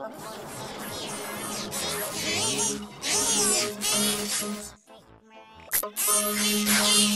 Oh, my God.